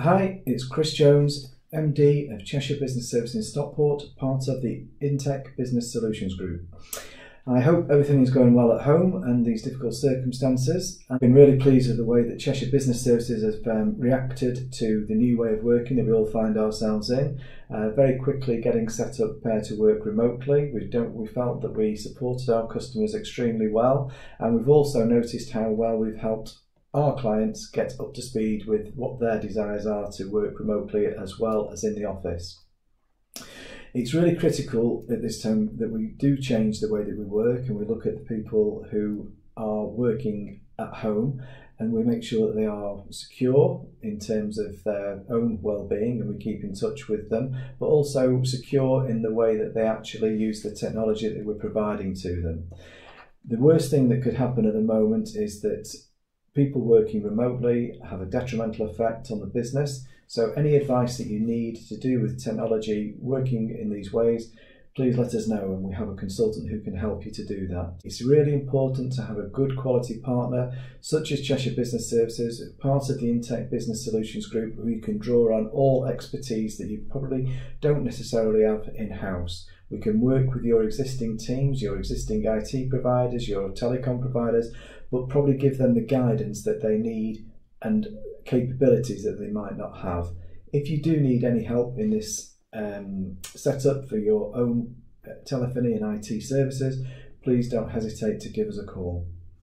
Hi, it's Chris Jones, MD of Cheshire Business Services in Stockport, part of the inTEC Business Solutions Group. I hope everything is going well at home and these difficult circumstances. I've been really pleased with the way that Cheshire Business Services have um, reacted to the new way of working that we all find ourselves in. Uh, very quickly getting set up uh, to work remotely. We don't. We felt that we supported our customers extremely well, and we've also noticed how well we've helped our clients get up to speed with what their desires are to work remotely as well as in the office. It's really critical at this time that we do change the way that we work and we look at the people who are working at home and we make sure that they are secure in terms of their own well-being and we keep in touch with them but also secure in the way that they actually use the technology that we're providing to them the worst thing that could happen at the moment is that people working remotely have a detrimental effect on the business. So, any advice that you need to do with technology working in these ways, please let us know and we have a consultant who can help you to do that. It's really important to have a good quality partner such as Cheshire Business Services, part of the inTEC Business Solutions Group, who you can draw on all expertise that you probably don't necessarily have in house. We can work with your existing teams, your existing IT providers, your telecom providers, but probably give them the guidance that they need and capabilities that they might not have. If you do need any help in this um, setup for your own uh, telephony and IT services, please don't hesitate to give us a call.